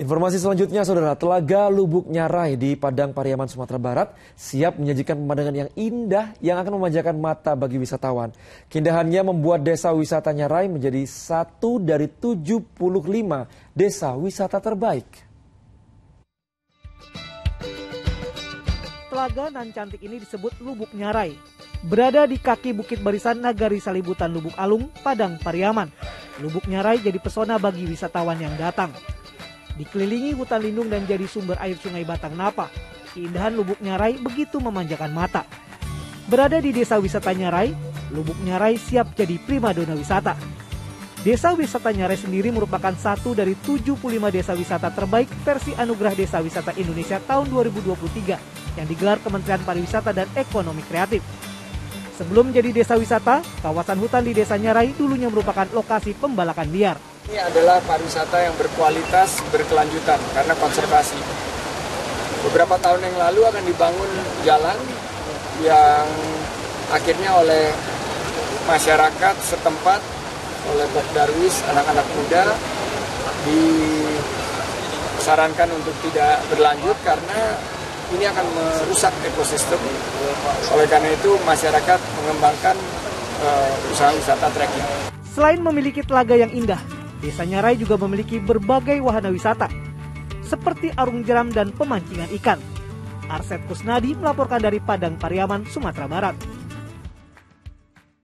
Informasi selanjutnya, Saudara, Telaga Lubuk Nyarai di Padang Pariaman, Sumatera Barat siap menyajikan pemandangan yang indah yang akan memanjakan mata bagi wisatawan. Keindahannya membuat desa wisata Nyarai menjadi satu dari 75 desa wisata terbaik. Telaga nan cantik ini disebut Lubuk Nyarai. Berada di kaki Bukit Barisan Nagari Salibutan Lubuk Alung, Padang Pariaman. Lubuk Nyarai jadi pesona bagi wisatawan yang datang. Dikelilingi hutan lindung dan jadi sumber air sungai Batang Napa, keindahan Lubuk Nyarai begitu memanjakan mata. Berada di desa wisata Nyarai, Lubuk Nyarai siap jadi primadona wisata. Desa wisata Nyarai sendiri merupakan satu dari 75 desa wisata terbaik versi Anugerah Desa Wisata Indonesia tahun 2023 yang digelar Kementerian Pariwisata dan Ekonomi Kreatif. Sebelum menjadi desa wisata, kawasan hutan di desa Nyarai dulunya merupakan lokasi pembalakan liar. Ini adalah pariwisata yang berkualitas, berkelanjutan karena konservasi. Beberapa tahun yang lalu akan dibangun jalan yang akhirnya oleh masyarakat setempat, oleh Bok Darwis, anak-anak muda disarankan untuk tidak berlanjut karena ini akan merusak ekosistem. Oleh karena itu masyarakat mengembangkan uh, usaha wisata trekking. Selain memiliki telaga yang indah, Desa Nyarai juga memiliki berbagai wahana wisata, seperti arung jeram dan pemancingan ikan. Arset Kusnadi melaporkan dari Padang Pariaman, Sumatera Barat.